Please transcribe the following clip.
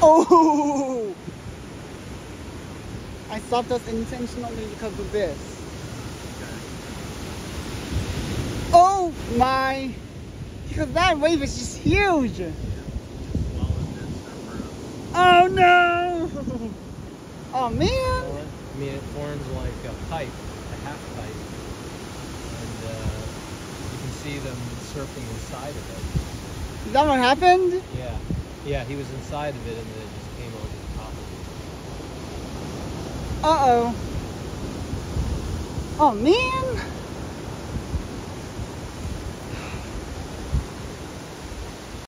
Oh! I stopped us intentionally because of this. Oh my! Because that wave is just huge! Oh no! Oh man! I mean, it forms like a pipe, a half pipe, and uh, you can see them surfing inside of it. Is that what happened? Yeah, yeah, he was inside of it, and then it just came over the top of it. Uh oh. Oh man!